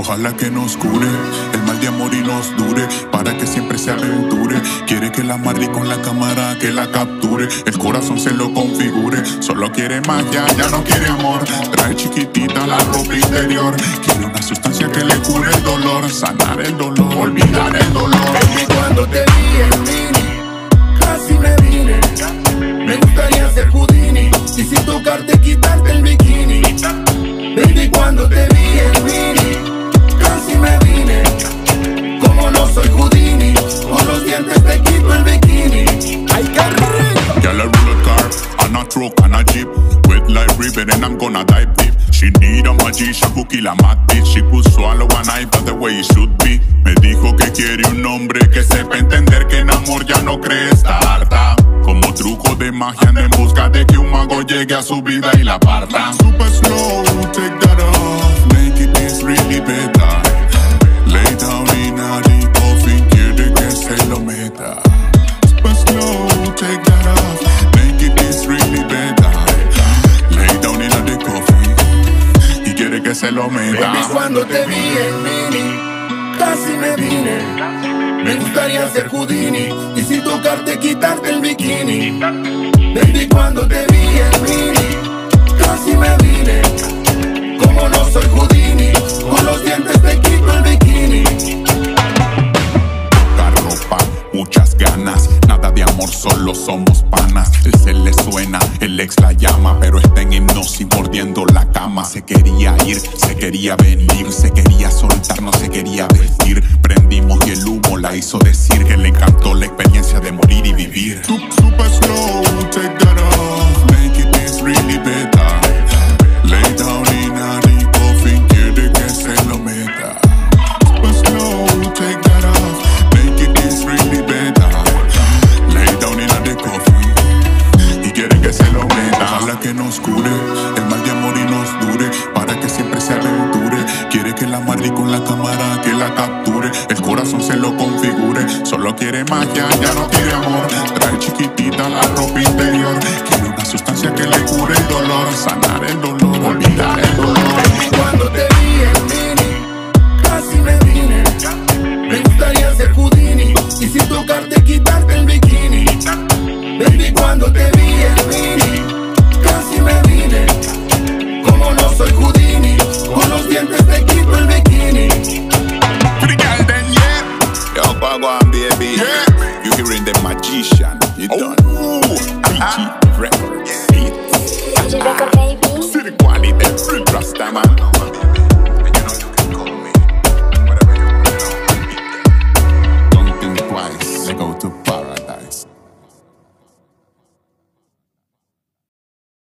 Ojalá que nos cure el mal de amor y nos dure para que siempre se aventure. Quiere que la madre con la cámara que la capture, el corazón se lo configure. Solo quiere magia, ya no quiere amor. Trae chiquitita la ropa interior. Quiere una sustancia que le cure el dolor, sanar el dolor, olvidar el dolor. Y cuando te vi en like river, and I'm gonna dive deep. She need a magician who kill a mad bitch. She could swallow a knife, that's the way it should be. Me dijo que quiere un hombre que sepa entender que en amor ya no cree está harta. Como truco de magia anda en busca de que un mago llegue a su vida y la parta. Super slow, take that off, se lo meta. Baby, cuando te vi en mini, casi me vine. Me gustaría ser Houdini y sin tocarte quitarte el bikini. Baby, cuando te vi solo somos panas. Él se le suena, el ex la llama, pero está en hipnosis mordiendo la cama. Se quería ir, se quería venir, se quería soltar, no se quería vestir. Prendimos y el humo la hizo decir que le encantó la experiencia de morir y vivir. Super slow, take that el mal de amor y nos dure. Para que siempre se aventure. Quiere que la madre con la cámara que la capture. El corazón se lo configure. Solo quiere magia, ya no quiere amor. Trae chiquitita la ropa interior. Quiere una sustancia que le cure el dolor. Sanar el dolor, Oh, it done. Ooh, ah, ah, record. Beat. Did you record, baby? City quality, every rasta man.